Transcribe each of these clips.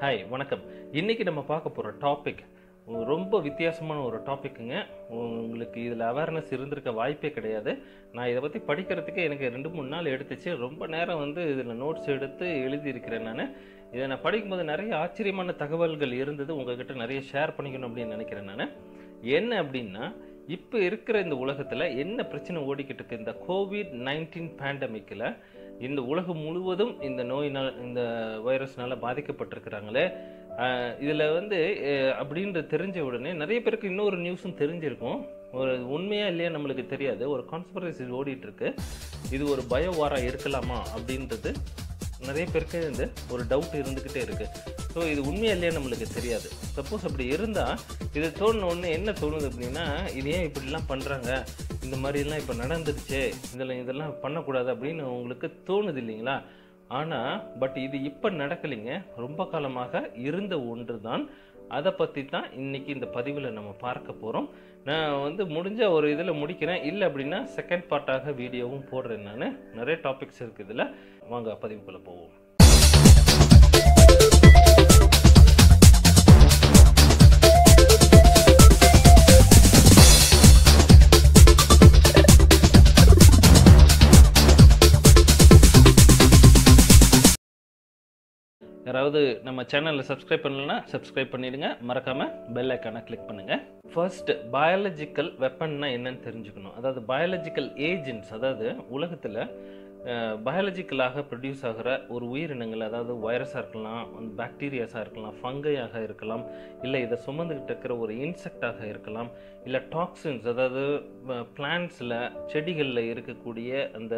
Hi வணக்கம். இன்றைக்கி நம்ம பார்க்க போகிற டாபிக் ரொம்ப வித்தியாசமான ஒரு டாப்பிக்குங்க உங்களுக்கு இதில் அவேர்னஸ் இருந்திருக்க வாய்ப்பே கிடையாது. நான் இதை பற்றி படிக்கிறதுக்கு எனக்கு ரெண்டு மூணு நாள் எடுத்துச்சு. ரொம்ப நேரம் வந்து இதில் நோட்ஸ் எடுத்து எழுதியிருக்கிறேன் நான். இதை நான் படிக்கும்போது நிறைய ஆச்சரியமான தகவல்கள் இருந்தது. உங்ககிட்ட நிறைய ஷேர் பண்ணிக்கணும் அப்படின்னு நினைக்கிறேன் நான். என்ன அப்படின்னா இப்போ இருக்கிற இந்த உலகத்தில் என்ன பிரச்சனை ஓடிக்கிட்டு இருக்கு? இந்த கோவிட் நைன்டீன் பேண்டமிக்கில் இந்த உலகம் முழுவதும் இந்த நோயினால் இந்த வைரஸ்னால பாதிக்கப்பட்டிருக்கிறாங்களே. இதில் வந்து அப்படின்ற தெரிஞ்ச உடனே நிறைய பேருக்கு இன்னொரு நியூஸும் தெரிஞ்சிருக்கும். ஒரு உண்மையா இல்லையா நம்மளுக்கு தெரியாது. ஒரு கான்ஸ்பரசி ஓடிட்டு இருக்கு இது ஒரு பயோவாரா இருக்கலாமா அப்படின்றது நிறைய பேருக்கு இந்த ஒரு டவுட் இருந்துக்கிட்டே இருக்கு. ஸோ இது உண்மையா இல்லையா நம்மளுக்கு தெரியாது. சப்போஸ் அப்படி இருந்தால் இது தோணுன உடனே என்ன தோணுது அப்படின்னா இது ஏன் இப்படிலாம் பண்ணுறாங்க இந்த மாதிரிலாம் இப்போ நடந்துருச்சே இதில் இதெல்லாம் பண்ணக்கூடாது அப்படின்னு உங்களுக்கு தோணுது இல்லைங்களா? ஆனால் பட் இது இப்போ நடக்கலைங்க. ரொம்ப காலமாக இருந்த ஒன்று தான் அதை பற்றி தான் இன்னைக்கு இந்த பதிவில் நம்ம பார்க்க போகிறோம் நான் வந்து முடிஞ்ச ஒரு இதில் முடிக்கிறேன். இல்லை அப்படின்னா செகண்ட் பார்ட்டாக வீடியோவும் போடுறேன் நான். நிறைய டாபிக்ஸ் இருக்குது இதில். வாங்க பதிவுக்குள்ளே போவோம். யாராவது நம்ம சேனலில் சப்ஸ்கிரைப் பண்ணலன்னா சப்ஸ்கிரைப் பண்ணிடுங்க. மறக்காமல் பெல் ஐக்கானை கிளிக் பண்ணுங்கள் ஃபர்ஸ்ட் பயாலஜிக்கல் வெப்பன்னா என்னன்னு தெரிஞ்சுக்கணும். அதாவது பயாலஜிக்கல் ஏஜென்ட்ஸ் அதாவது உலகத்தில் பயாலஜிக்கலாக ப்ரொடியூஸ் ஆகிற ஒரு உயிரினங்கள் அதாவது வைரஸாக இருக்கலாம் பாக்டீரியாஸாக இருக்கலாம் ஃபங்கையாக இருக்கலாம் இல்லை இதை சுமந்துக்கிட்டு இருக்கிற ஒரு இன்செக்டாக இருக்கலாம் இல்லை டாக்ஸின்ஸ் அதாவது பிளான்ஸில் செடிகளில் இருக்கக்கூடிய அந்த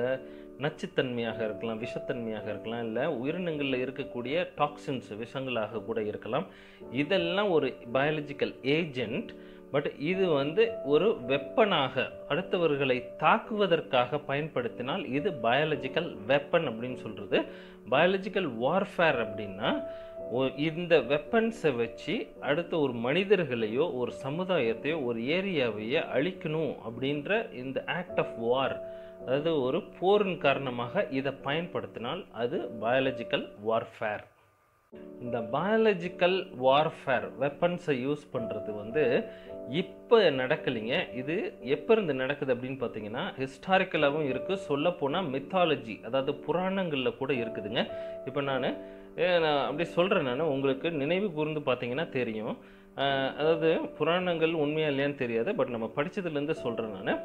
நச்சுத்தன்மையாக இருக்கலாம் விஷத்தன்மையாக இருக்கலாம் இல்லை உயிரினங்களில் இருக்கக்கூடிய டாக்ஸின்ஸ் விஷங்களாக கூட இருக்கலாம். இதெல்லாம் ஒரு பயாலஜிக்கல் ஏஜென்ட் பட் இது வந்து ஒரு வெப்பனாக அடுத்தவர்களை தாக்குவதற்காக பயன்படுத்தினால் இது பயாலஜிக்கல் வெப்பன் அப்படின்னு சொல்கிறது பயாலஜிக்கல் வார்ஃபேர் அப்படின்னா இந்த வெப்பன்ஸை வச்சு அடுத்த ஒரு மனிதர்களையோ ஒரு சமுதாயத்தையோ ஒரு ஏரியாவையோ அழிக்கணும் அப்படின்ற இந்த ஆக்ட் ஆஃப் வார் அதாவது ஒரு போரின் காரணமாக இதை பயன்படுத்தினால் அது பயாலஜிக்கல் வார்ஃபேர் இந்த பயாலஜிக்கல் வார்ஃபேர் வெப்பன்ஸை யூஸ் பண்ணுறது வந்து இப்போ நடக்கலைங்க. இது எப்போ இருந்து நடக்குது அப்படின்னு பார்த்தீங்கன்னா ஹிஸ்டாரிக்கலாகவும் இருக்குது சொல்லப்போனால் மித்தாலஜி அதாவது புராணங்களில் கூட இருக்குதுங்க. இப்போ நான் நான் அப்படி சொல்கிறேன் நான் உங்களுக்கு நினைவு கூர்ந்து பார்த்தீங்கன்னா தெரியும். அதாவது புராணங்கள் உண்மையாக இல்லையான்னு தெரியாது பட் நம்ம படித்ததுலேருந்து சொல்கிறேன் நான்.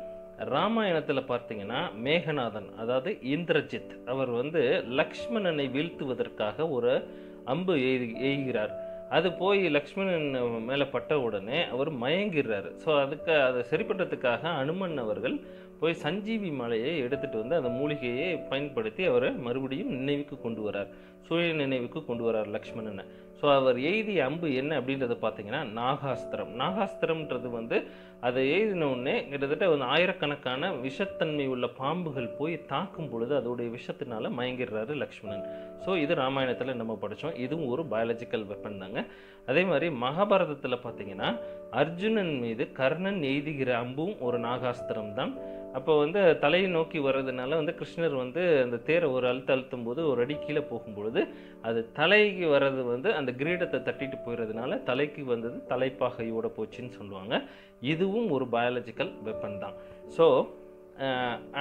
ராமாயணத்தில் பார்த்தீங்கன்னா மேகநாதன் அதாவது இந்திரஜித் அவர் வந்து லக்ஷ்மணனை வீழ்த்துவதற்காக ஒரு அம்பு எய்து எய்கிறார். அது போய் லக்ஷ்மணன் மேலே பட்ட உடனே அவர் மயங்கிறார் ஸோ அதுக்கு அதை சரிப்பட்டதுக்காக அனுமன் அவர்கள் போய் சஞ்சீவி மலையை எடுத்துகிட்டு வந்து அந்த மூலிகையை பயன்படுத்தி அவரை மறுபடியும் நினைவுக்கு கொண்டு வரார். சூரிய நினைவுக்கு கொண்டு வரார் லக்ஷ்மணனை. ஸோ அவர் எய்திய அம்பு என்ன அப்படின்றத பார்த்தீங்கன்னா நாகாஸ்திரம். நாகாஸ்திரம்ன்றது வந்து அதை எய்தின உடனே கிட்டத்தட்ட வந்து ஆயிரக்கணக்கான விஷத்தன்மை உள்ள பாம்புகள் போய் தாக்கும் பொழுது அதோடைய விஷத்தினால மயங்கிடுறாரு லக்ஷ்மணன். ஸோ இது ராமாயணத்தில் நம்ம படித்தோம் இதுவும் ஒரு பயாலஜிக்கல் வெப்பன் தாங்க. அதே மாதிரி மகாபாரதத்தில் பார்த்தீங்கன்னா அர்ஜுனன் மீது கர்ணன் எய்துகிற அம்பும் ஒரு நாகாஸ்திரம் தான். அப்போ வந்து தலையை நோக்கி வர்றதுனால வந்து கிருஷ்ணர் வந்து அந்த தேரை ஒரு அழுத்த அழுத்தும் போது ஒரு அடி கீழே போகும்பொழுது அது தலைக்கு வர்றது வந்து அந்த கிரீடத்தை தட்டிட்டு போயிடுறதுனால தலைக்கு வந்தது தலைப்பாகையோட போச்சுன்னு சொல்லுவாங்க. இதுவும் ஒரு பயாலஜிக்கல் வெப்பன் தான். ஸோ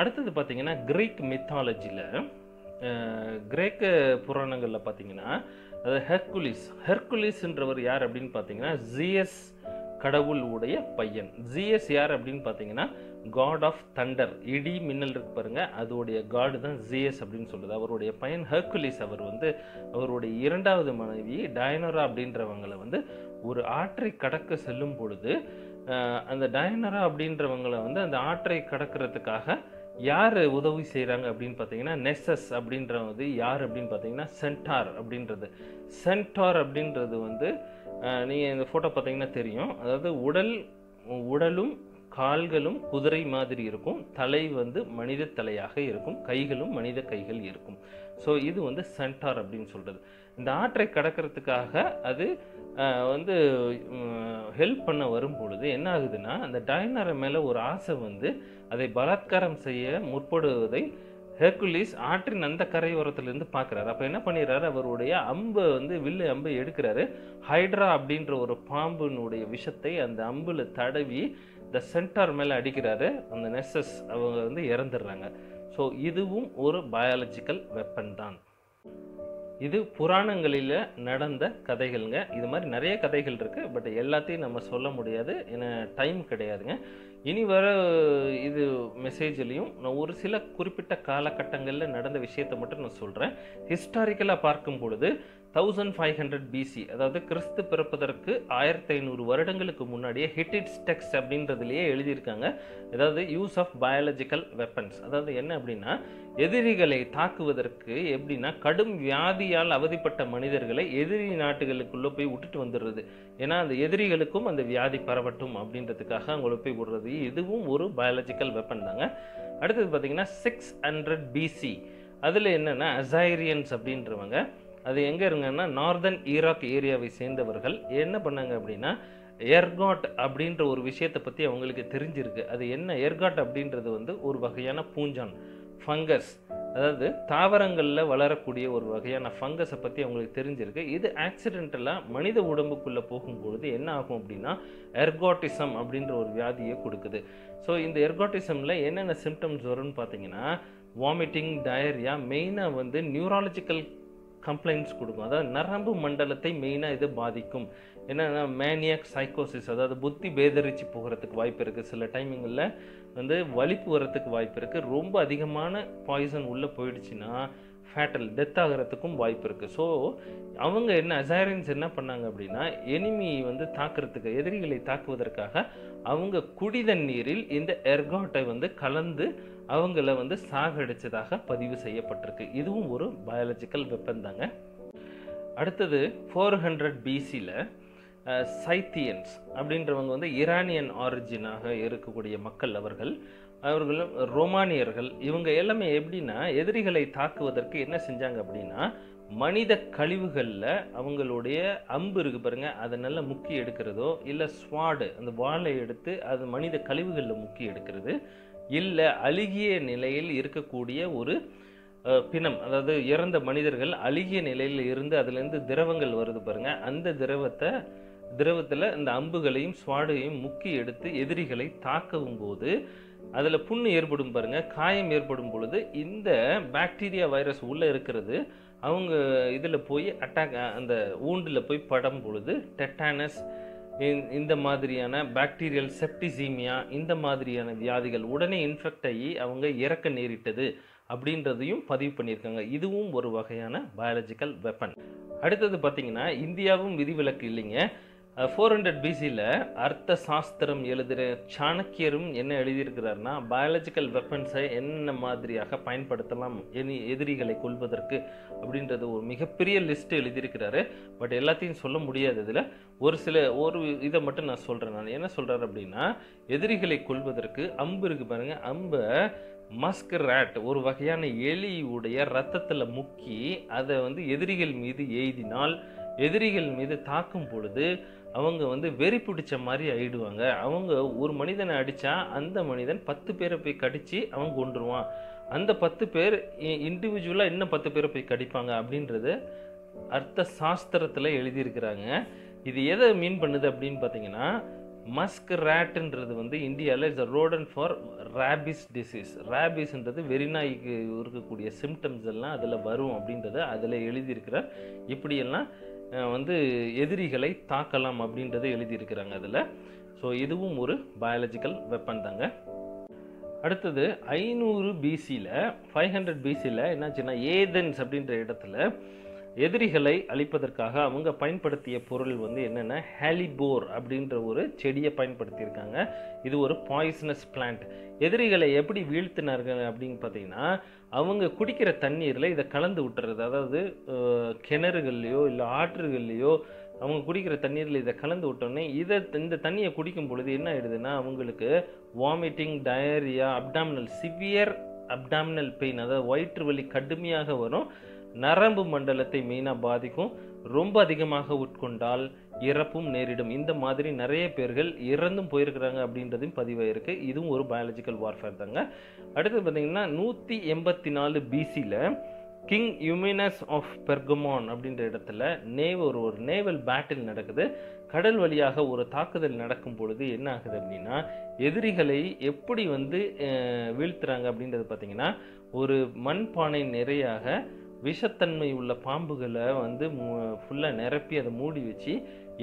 அடுத்தது பார்த்திங்கன்னா கிரீக் மித்தாலஜியில் கிரேக்க புராணங்களில் பார்த்தீங்கன்னா அது ஹெர்குலிஸ் ஹெர்குலிஸ்ன்றவர் யார் அப்படின்னு பார்த்தீங்கன்னா ஜிஎஸ் கடவுள் உடைய பையன். ஜிஎஸ் யார் அப்படின்னு பார்த்தீங்கன்னா காட் ஆஃப் தண்டர் இடி மின்னல் இருக்கு பாருங்க அதோடைய காடு தான் ஜிஎஸ் அப்படின்னு சொல்லுது. அவருடைய பையன் ஹெர்குலிஸ் அவர் வந்து அவருடைய இரண்டாவது மனைவி டயனரா அப்படின்றவங்களை வந்து ஒரு ஆற்றை கடக்க செல்லும் பொழுது அந்த டயனரா அப்படின்றவங்களை வந்து அந்த ஆற்றை கடக்கிறதுக்காக யார் உதவி செய்கிறாங்க அப்படின்னு பார்த்தீங்கன்னா நெசஸ் அப்படின்றது யார் அப்படின்னு பார்த்தீங்கன்னா சென்டார் அப்படின்றது. சென்டார் அப்படின்றது வந்து நீங்கள் இந்த ஃபோட்டோ பார்த்தீங்கன்னா தெரியும். அதாவது உடல் உடலும் கால்களும் குதிரை மாதிரி இருக்கும். தலை வந்து மனித தலையாக இருக்கும். கைகளும் மனித கைகள் இருக்கும். ஸோ இது வந்து சென்டார் அப்படின்னு சொல்கிறது இந்த ஆற்றை கடக்கிறதுக்காக அது வந்து ஹெல்ப் பண்ண வரும்பொழுது என்ன ஆகுதுன்னா அந்த டைனரை மேலே ஒரு ஆசை வந்து அதை பலாத்காரம் செய்ய முற்படுவதை ஹெர்குலிஸ் ஆற்றின் அந்த கரையோரத்திலிருந்து பார்க்குறாரு. அப்போ என்ன பண்ணிடுறாரு? அவருடைய அம்பை வந்து வில்லு அம்பை எடுக்கிறாரு. ஹைட்ரா அப்படின்ற ஒரு பாம்பினுடைய விஷத்தை அந்த அம்பில் தடவி த சென்டார் மேலே அடிக்கிறாரு அந்த நெசஸ் அவங்க வந்து இறந்துடுறாங்க. ஸோ இதுவும் ஒரு பயாலஜிக்கல் வெப்பன் தான். இது புராணங்களில் நடந்த கதைகள்ங்க. இது மாதிரி நிறைய கதைகள் இருக்குது பட் எல்லாத்தையும் நம்ம சொல்ல முடியாது ஏன்னா டைம் கிடையாதுங்க. இனி வர இது மெசேஜ்லேயும் நான் ஒரு சில குறிப்பிட்ட காலகட்டங்களில் நடந்த விஷயத்தை மட்டும் நான் சொல்கிறேன் ஹிஸ்டாரிக்கலாக பார்க்கும் பொழுது தௌசண்ட் ஃபைவ் ஹண்ட்ரட் பிசி அதாவது கிறிஸ்து பிறப்பதற்கு ஆயிரத்தி ஐநூறு வருடங்களுக்கு முன்னாடியே ஹிட்டிட்ஸ் டெக்ஸ்ட் அப்படின்றதுலேயே எழுதியிருக்காங்க. அதாவது யூஸ் ஆஃப் பயாலஜிக்கல் வெப்பன்ஸ் அதாவது என்ன அப்படின்னா எதிரிகளை தாக்குவதற்கு எப்படின்னா கடும் வியாதியால் அவதிப்பட்ட மனிதர்களை எதிரி நாட்டுகளுக்குள்ளே போய் விட்டுட்டு வந்துடுறது. ஏன்னா அந்த எதிரிகளுக்கும் அந்த வியாதி பரவட்டும் அப்படின்றதுக்காக அவங்கள போய் விடுறது. இதுவும் ஒரு பயாலஜிக்கல் வெப்பன் தாங்க. அடுத்தது பார்த்திங்கன்னா சிக்ஸ் ஹண்ட்ரட் பிசி அதில் என்னென்னா அசைரியன்ஸ் அப்படின்றவங்க அது எங்கே இருங்கன்னா நார்தன் ஈராக் ஏரியாவை சேர்ந்தவர்கள். என்ன பண்ணாங்க அப்படின்னா எர்காட் அப்படின்ற ஒரு விஷயத்தை பற்றி அவங்களுக்கு தெரிஞ்சிருக்கு. அது என்ன? ஏர்காட் அப்படின்றது வந்து ஒரு வகையான பூஞ்சான் ஃபங்கஸ் அதாவது தாவரங்களில் வளரக்கூடிய ஒரு வகையான ஃபங்கஸை பற்றி அவங்களுக்கு தெரிஞ்சிருக்கு. இது ஆக்சிடென்டலாக மனித உடம்புக்குள்ளே போகும்பொழுது என்ன ஆகும் அப்படின்னா எர்காட்டிசம் அப்படின்ற ஒரு வியாதியை கொடுக்குது. ஸோ இந்த எர்காட்டிசமில் என்னென்ன சிம்டம்ஸ் வரும்னு பார்த்தீங்கன்னா வாமிட்டிங் டயரியா மெயினாக வந்து நியூராலஜிக்கல் கம்ப்ளைண்ட்ஸ் கொடுக்கும். அதாவது நரம்பு மண்டலத்தை மெயினாக இது பாதிக்கும். என்னென்னா மேனியாக் சைக்கோசிஸ் அதாவது புத்தி பேதரிச்சு போகிறதுக்கு வாய்ப்பு இருக்குது சில டைமிங்கில் வந்து வலிப்பு வரத்துக்கு வாய்ப்பு இருக்குது ரொம்ப அதிகமான பாய்சன் உள்ளே போயிடுச்சுன்னா ஃபேட்டல் டெத் ஆகிறதுக்கும் வாய்ப்பு இருக்குது ஸோ அவங்க என்ன அசைரன்ஸ் என்ன பண்ணாங்க அப்படின்னா எனிமி வந்து தாக்குறதுக்கு எதிரிகளை தாக்குவதற்காக அவங்க குடிதண்ணீரில் இந்த எர்காட்டை வந்து கலந்து அவங்கள வந்து சாகடிச்சதாக பதிவு செய்யப்பட்டிருக்கு. இதுவும் ஒரு பயாலஜிக்கல் வெப்பன் தாங்க. அடுத்தது ஃபோர் ஹண்ட்ரட் பிசியில் சைத்தியன்ஸ் அப்படின்றவங்க வந்து ஈரானியன் ஆரிஜினாக இருக்கக்கூடிய மக்கள் அவர்கள் அவர்கள் ரோமானியர்கள். இவங்க எல்லாமே எப்படின்னா எதிரிகளை தாக்குவதற்கு என்ன செஞ்சாங்க அப்படின்னா மனித கழிவுகளில் அவங்களுடைய அம்பு இருக்கு பாருங்க அதை நல்லா முக்கி எடுக்கிறதோ இல்லை ஸ்வாடு அந்த வாழை எடுத்து அது மனித கழிவுகளில் முக்கி எடுக்கிறது இல்லை அழுகிய நிலையில் இருக்கக்கூடிய ஒரு பிணம் அதாவது இறந்த மனிதர்கள் அழுகிய நிலையில் இருந்து அதுலேருந்து திரவங்கள் வருது பாருங்க அந்த திரவத்தை திரவத்தில் இந்த அம்புகளையும் ஸ்வாடையும் முக்கி எடுத்து எதிரிகளை தாக்கவும் போது அதில் புண்ணு ஏற்படும் பாருங்க காயம் ஏற்படும் பொழுது இந்த பாக்டீரியா வைரஸ் உள்ளே இருக்கிறது அவங்க இதில் போய் அட்டாக் அந்த ஊண்டில் போய் படம் பொழுது டெட்டானஸ் இந்த மாதிரியான பாக்டீரியல் செப்டிசீமியா இந்த மாதிரியான வியாதிகள் உடனே இன்ஃபெக்ட் ஆகி அவங்க இறக்க நேரிட்டது அப்படின்றதையும் பதிவு பண்ணியிருக்காங்க. இதுவும் ஒரு வகையான பயாலஜிக்கல் வெப்பன் அடுத்தது பார்த்தீங்கன்னா இந்தியாவும் விதிவிலக்கு இல்லைங்க. ஃபோர் ஹண்ட்ரட் பிசியில் அர்த்த சாஸ்திரம் எழுதுகிற சாணக்கியரும் என்ன எழுதியிருக்கிறார்னா பயாலஜிக்கல் வெப்பன்ஸை என்ன மாதிரியாக பயன்படுத்தலாம் எனி எதிரிகளை கொள்வதற்கு அப்படின்றது ஒரு மிகப்பெரிய லிஸ்ட் எழுதியிருக்கிறாரு. பட் எல்லாத்தையும் சொல்ல முடியாது இதில் ஒரு சில ஒரு இதை மட்டும் நான் சொல்கிறேன் நான். என்ன சொல்கிறாரு அப்படின்னா எதிரிகளை கொள்வதற்கு அம்பு இருக்கு பாருங்கள் அம்பை மஸ்க் ரேட் ஒரு வகையான எலியுடைய ரத்தத்தில் முக்கி அதை வந்து எதிரிகள் மீது எய்தினால் எதிரிகள் மீது தாக்கும் பொழுது அவங்க வந்து வெறி பிடிச்ச மாதிரி ஆயிடுவாங்க. அவங்க ஒரு மனிதனை அடித்தா அந்த மனிதன் பத்து பேரை போய் கடித்து அவன் கொண்டுருவான் அந்த பத்து பேர் இண்டிவிஜுவலாக இன்னும் பத்து பேரை போய் கடிப்பாங்க அப்படின்றது அர்த்த சாஸ்திரத்தில் எழுதியிருக்கிறாங்க. இது எதை மீன் பண்ணுது அப்படின்னு பார்த்தீங்கன்னா மஸ்க் ரேட்டுன்றது வந்து இந்தியாவில் is a rodent for rabies disease ரேபிஸ்ன்றது வெறிநாய்க்கு இருக்கக்கூடிய சிம்டம்ஸ் எல்லாம் அதில் வரும் அப்படின்றத அதில் எழுதியிருக்கிறார் இப்படியெல்லாம் வந்து எதிரிகளை தாக்கலாம் அப்படின்றத எழுதியிருக்கிறாங்க அதில். ஸோ இதுவும் ஒரு பயாலஜிக்கல் வெப்பன் தாங்க. அடுத்தது ஐநூறு பிசியில் ஃபைவ் ஹண்ட்ரட் பிசியில் என்னாச்சுன்னா ஏதென்ஸ் அப்படின்ற இடத்துல எதிரிகளை அழிப்பதற்காக அவங்க பயன்படுத்திய பொருள் வந்து என்னென்னா ஹேலிபோர் அப்படின்ற ஒரு செடியை பயன்படுத்தியிருக்காங்க. இது ஒரு பாய்சனஸ் பிளான்ட் எதிரிகளை எப்படி வீழ்த்தினார்கள் அப்படின்னு பார்த்தீங்கன்னா அவங்க குடிக்கிற தண்ணீரில் இதை கலந்து விட்டுறது. அதாவது கிணறுகள்லையோ இல்லை ஆற்றுகள்லையோ அவங்க குடிக்கிற தண்ணீரில் இதை கலந்து விட்டோன்னே இதை இந்த தண்ணியை குடிக்கும் பொழுது என்ன ஆயிடுதுன்னா அவங்களுக்கு vomiting diarrhoea abdominal severe abdominal pain அதாவது வயிற்று வலி கடுமையாக வரும். நரம்பு மண்டலத்தை மெயினாக பாதிக்கும். ரொம்ப அதிகமாக உட்கொண்டால் இறப்பும் நேரிடும். இந்த மாதிரி நிறைய பேர்கள் இறந்தும் போயிருக்கிறாங்க அப்படின்றதையும் பதிவாயிருக்கு. இதுவும் ஒரு பயாலஜிக்கல் வார்ஃபேர் தாங்க. அடுத்து பார்த்தீங்கன்னா நூற்றி எண்பத்தி நாலு பிசியில் கிங் யுமினஸ் ஆஃப் பெர்கமான் அப்படின்ற இடத்துல நேவ் ஒரு ஒரு நேவல் பேட்டில் நடக்குது. கடல் வழியாக ஒரு தாக்குதல் நடக்கும் பொழுது என்ன ஆகுது அப்படின்னா எதிரிகளை எப்படி வந்து வீழ்த்துறாங்க அப்படின்றது பார்த்தீங்கன்னா ஒரு மண்பானை நிறையாக விஷத்தன்மை உள்ள பாம்புகளை வந்து ஃபுல்லாக நிரப்பி அதை மூடி வச்சு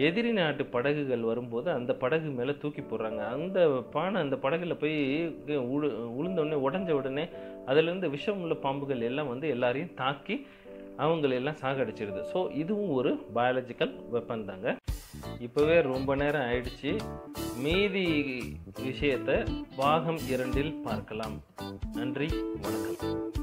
எதிரி நாட்டு படகுகள் வரும்போது அந்த படகு மேலே தூக்கி போடுறாங்க. அந்த பானை அந்த படகுல போய் உழு உளுந்த உடனே உடஞ்ச உடனே அதுலேருந்து விஷம் உள்ள பாம்புகள் எல்லாம் வந்து எல்லாரையும் தாக்கி அவங்களெல்லாம் எல்லாம் சாகடிச்சிடுது ஸோ இதுவும் ஒரு பயாலஜிக்கல் வெப்பன் தாங்க. இப்போவே ரொம்ப நேரம் ஆயிடுச்சு. மீதி விஷயத்தை பாகம் இரண்டில் பார்க்கலாம். நன்றி வணக்கம்.